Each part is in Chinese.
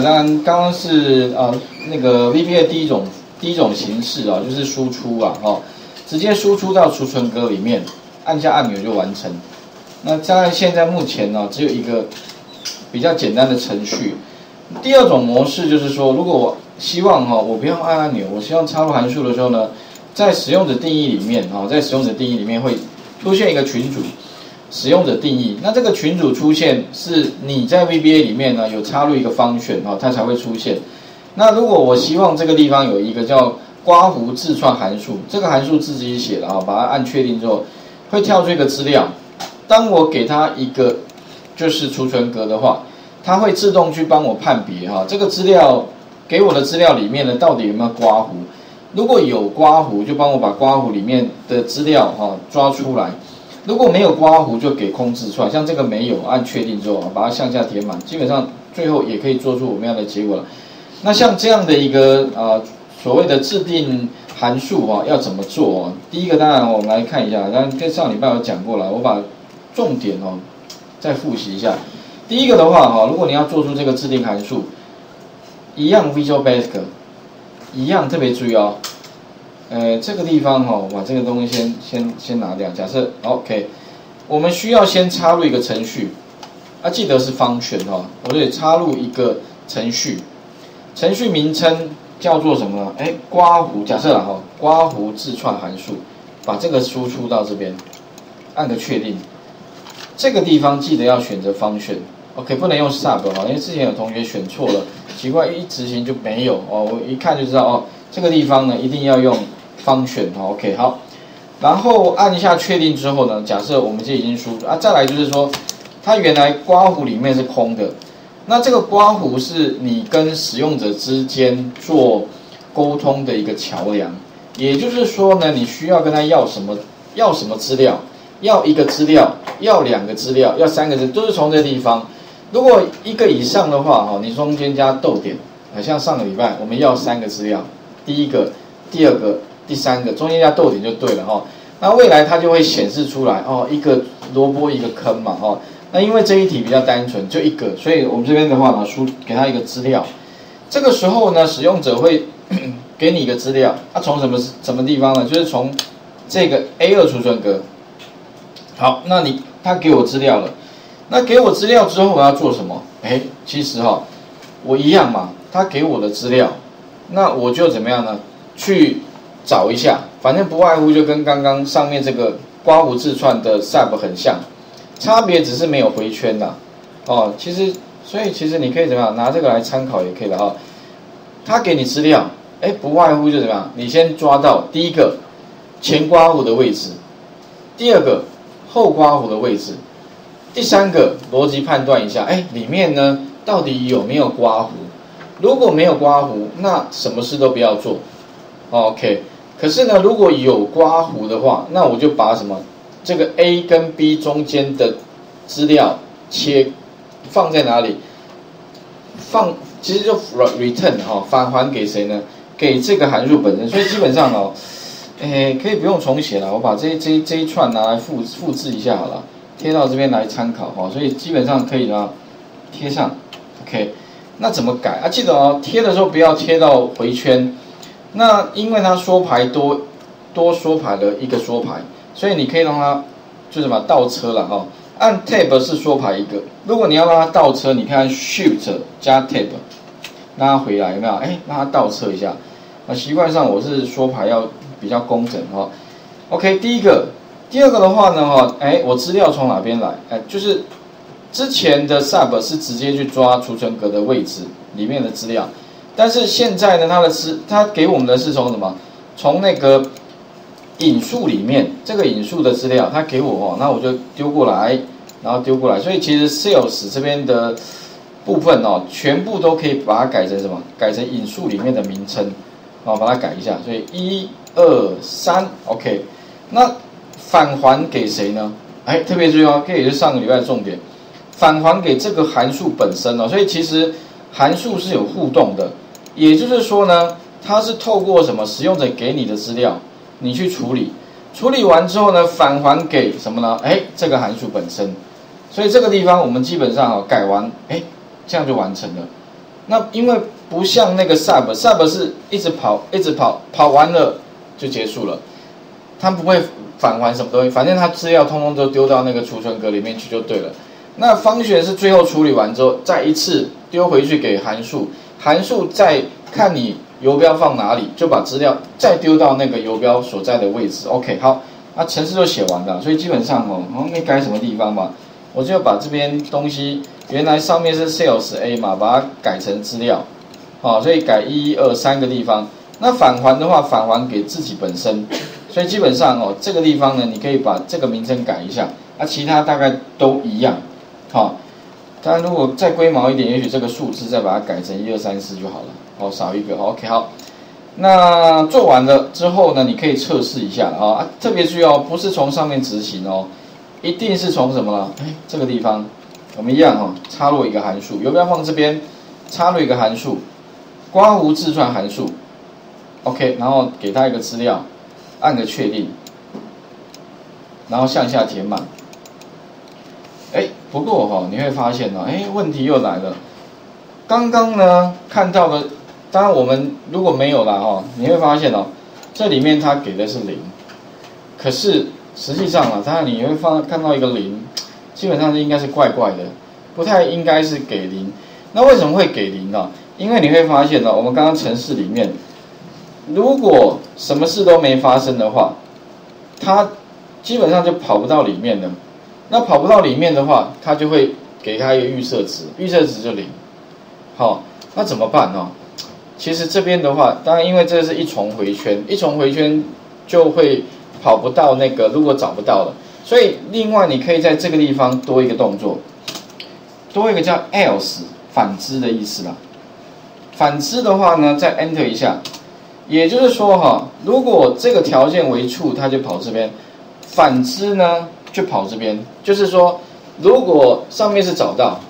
当然，刚刚是呃那个 VBA 第一种第一种形式啊，就是输出啊，哈，直接输出到储存格里面，按下按钮就完成。那当然现在目前呢，只有一个比较简单的程序。第二种模式就是说，如果我希望哈，我不要按按钮，我希望插入函数的时候呢，在使用者定义里面啊，在使用者定义里面会出现一个群组。使用者定义，那这个群组出现是你在 VBA 里面呢有插入一个方选哦，它才会出现。那如果我希望这个地方有一个叫刮胡自串函数，这个函数自己写的啊，把它按确定之后，会跳出一个资料。当我给它一个就是储存格的话，它会自动去帮我判别哈，这个资料给我的资料里面呢到底有没有刮胡？如果有刮胡，就帮我把刮胡里面的资料哈抓出来。如果没有刮胡，就给空字串，像这个没有，按确定之后把它向下填满，基本上最后也可以做出我们要的结果了。那像这样的一个啊所谓的制定函数啊，要怎么做啊？第一个当然我们来看一下，刚跟上礼拜有讲过了，我把重点哦再复习一下。第一个的话哈，如果你要做出这个制定函数，一样 Visual Basic，一样特别注意哦。呃，这个地方哈，我把这个东西先先先拿掉。假设 OK，我们需要先插入一个程序，啊，记得是方选哈，我得插入一个程序，程序名称叫做什么？哎，刮胡。假设了哈，刮胡自串函数，把这个输出到这边，按个确定。这个地方记得要选择方选，OK，不能用 sub 哈，因为之前有同学选错了，奇怪，一执行就没有哦，我一看就知道哦，这个地方呢一定要用。方选哈，OK 好，然后按一下确定之后呢，假设我们这已经输入啊，再来就是说，它原来刮胡里面是空的，那这个刮胡是你跟使用者之间做沟通的一个桥梁，也就是说呢，你需要跟他要什么，要什么资料，要一个资料，要两个资料，要三个字，都是从这地方。如果一个以上的话哈，你中间加逗点，好像上个礼拜我们要三个资料，第一个，第二个。第三个中间加逗点就对了哈，那未来它就会显示出来哦，一个萝卜一个坑嘛哈。那因为这一题比较单纯，就一个，所以我们这边的话呢，输给他一个资料。这个时候呢，使用者会 给你一个资料，它从什么什么地方呢？就是从这个 A 二储存格。好，那你他给我资料了，那给我资料之后我要做什么？哎，其实哈，我一样嘛，他给我的资料，那我就怎么样呢？去。找一下，反正不外乎就跟刚刚上面这个刮胡自串的 sub 很像，差别只是没有回圈呐。哦，其实所以其实你可以怎么样拿这个来参考也可以的哈。他给你资料，哎，不外乎就怎么样，你先抓到第一个前刮胡的位置，第二个后刮胡的位置，第三个逻辑判断一下，哎，里面呢到底有没有刮胡？如果没有刮胡，那什么事都不要做。OK。可是呢，如果有刮胡的话，那我就把什么这个 A 跟 B 中间的资料切放在哪里？放其实就 return 哈，返还给谁呢？给这个函数本身。所以基本上哦，诶，可以不用重写了，我把这这这一串拿来复复制一下好了，贴到这边来参考哈。所以基本上可以啊，贴上 OK。那怎么改啊？记得哦，贴的时候不要贴到回圈。那因为它缩排多，多缩排了一个缩排，所以你可以让它就什么倒车了哈。按 Tab 是缩排一个，如果你要让它倒车，你看 Shift 加 Tab，让它回来有没有？哎，让它倒车一下。那习惯上我是缩排要比较工整哈。OK，第一个，第二个的话呢哈，哎，我资料从哪边来？哎，就是之前的 Sub 是直接去抓储存格的位置里面的资料。但是现在呢，它的是它给我们的是从什么？从那个引数里面，这个引数的资料，它给我哦，那我就丢过来，然后丢过来。所以其实 sales 这边的部分哦，全部都可以把它改成什么？改成引数里面的名称，哦，把它改一下。所以一二三，OK。那返还给谁呢？哎，特别注意哦，这也是上个礼拜的重点，返还给这个函数本身哦。所以其实函数是有互动的。也就是说呢，它是透过什么使用者给你的资料，你去处理，处理完之后呢，返还给什么呢？哎，这个函数本身。所以这个地方我们基本上啊改完，哎，这样就完成了。那因为不像那个 sub，sub 是一直跑，一直跑，跑完了就结束了，它不会返还什么东西，反正它资料通通都丢到那个储存格里面去就对了。那方选是最后处理完之后，再一次丢回去给函数，函数再看你游标放哪里，就把资料再丢到那个游标所在的位置。OK，好，那程式就写完了，所以基本上哦，我没改什么地方嘛，我就把这边东西原来上面是 sales A 嘛，把它改成资料，好，所以改一二三个地方。那返还的话，返还给自己本身，所以基本上哦，这个地方呢，你可以把这个名称改一下，啊，其他大概都一样。好，当然如果再龟毛一点，也许这个数字再把它改成一二三四就好了。好，少一个。OK，好。那做完了之后呢，你可以测试一下啊。特别注意哦，不是从上面执行哦，一定是从什么了？哎，这个地方我们一样哈，插入一个函数，有没有放这边？插入一个函数，刮胡字串函数。OK，然后给他一个资料，按个确定，然后向下填满。哎，不过哈，你会发现呢，哎，问题又来了。刚刚呢看到的，当然我们如果没有了哈，你会发现哦，这里面它给的是零，可是实际上啊，当然你会放看到一个零，基本上是应该是怪怪的，不太应该是给零。那为什么会给零呢？因为你会发现呢，我们刚刚城市里面，如果什么事都没发生的话，它基本上就跑不到里面的。那跑不到里面的话，它就会给它一个预设值，预设值就零。好，那怎么办呢？其实这边的话，当然因为这是一重回圈，一重回圈就会跑不到那个，如果找不到了，所以另外你可以在这个地方多一个动作，多一个叫 else 反之的意思啦。反之的话呢，再 enter 一下，也就是说哈，如果这个条件为 true，它就跑这边；反之呢？就跑这边，就是说，如果上面是找到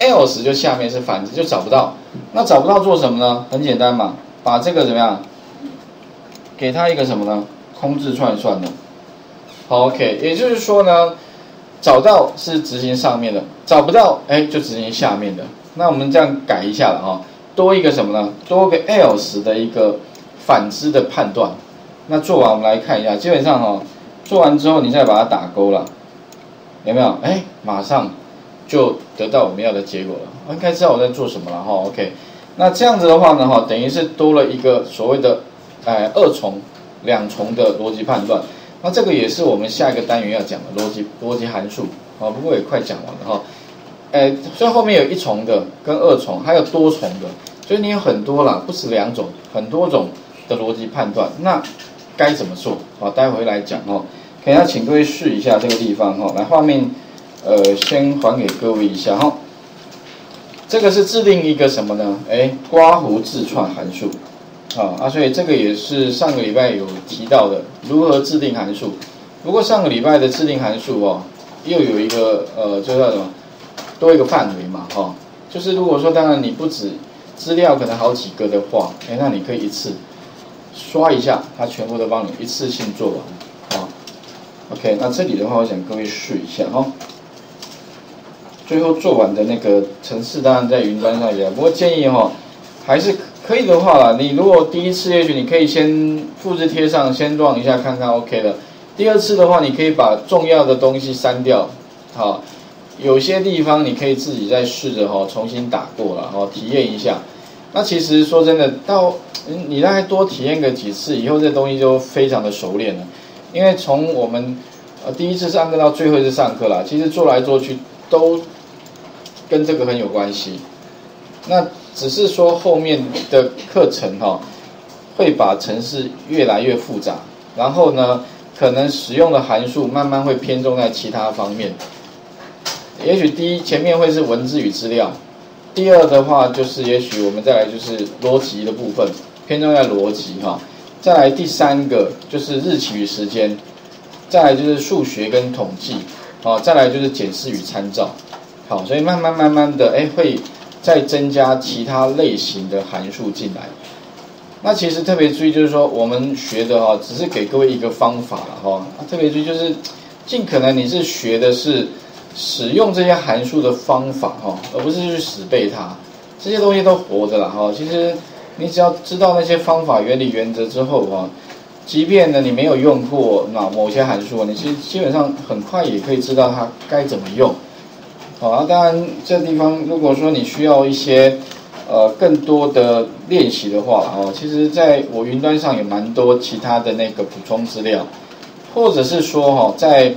，else 就下面是反之就找不到，那找不到做什么呢？很简单嘛，把这个怎么样，给它一个什么呢？空字串算的。，OK，也就是说呢，找到是执行上面的，找不到哎就执行下面的。那我们这样改一下了哈，多一个什么呢？多个 else 的一个反之的判断。那做完我们来看一下，基本上哈。做完之后，你再把它打勾了，有没有？哎，马上就得到我们要的结果了。我应该知道我在做什么了哈。OK，那这样子的话呢，哈，等于是多了一个所谓的，哎，二重、两重的逻辑判断。那这个也是我们下一个单元要讲的逻辑逻辑函数啊。不过也快讲完了哈。哎，所以后面有一重的跟二重，还有多重的，所以你有很多啦，不止两种，很多种的逻辑判断。那该怎么做？好，待会来讲哦。可以，请各位试一下这个地方哈。来，画面，呃，先还给各位一下哈。这个是制定一个什么呢？哎，刮胡自串函数。啊啊，所以这个也是上个礼拜有提到的，如何制定函数。不过上个礼拜的制定函数哦，又有一个呃，就叫什么，多一个范围嘛哈。就是如果说，当然你不止资料可能好几个的话，哎，那你可以一次。刷一下，它全部都帮你一次性做完，好，OK。那这里的话，我想各位试一下哈。最后做完的那个程式，当然在云端上也，不过建议哈，还是可以的话啦。你如果第一次也许你可以先复制贴上，先撞一下看看 OK 的。第二次的话，你可以把重要的东西删掉，好，有些地方你可以自己再试着哈重新打过了，好体验一下。那其实说真的，到你大概多体验个几次以后，这东西就非常的熟练了。因为从我们呃第一次上课到最后一次上课啦，其实做来做去都跟这个很有关系。那只是说后面的课程哈，会把程式越来越复杂，然后呢，可能使用的函数慢慢会偏重在其他方面。也许第一前面会是文字与资料。第二的话就是，也许我们再来就是逻辑的部分，偏重在逻辑哈。再来第三个就是日期与时间，再来就是数学跟统计，好，再来就是检视与参照，好，所以慢慢慢慢的，哎，会再增加其他类型的函数进来。那其实特别注意就是说，我们学的哈，只是给各位一个方法了哈。特别注意就是，尽可能你是学的是。使用这些函数的方法哈，而不是去死背它。这些东西都活着了哈。其实你只要知道那些方法、原理、原则之后哈，即便呢你没有用过那某些函数，你其实基本上很快也可以知道它该怎么用。好啊，当然这地方如果说你需要一些呃更多的练习的话哦，其实在我云端上有蛮多其他的那个补充资料，或者是说哈在。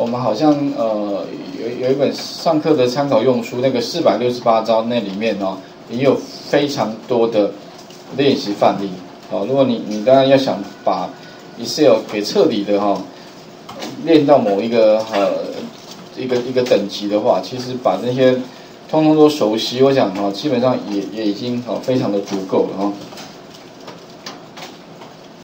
我们好像呃有有一本上课的参考用书，那个四百六十八招那里面哦，也有非常多的练习范例哦。如果你你当然要想把 Excel 给彻底的哈练到某一个呃一个一个等级的话，其实把那些通通都熟悉，我想哈基本上也也已经哦非常的足够了哈。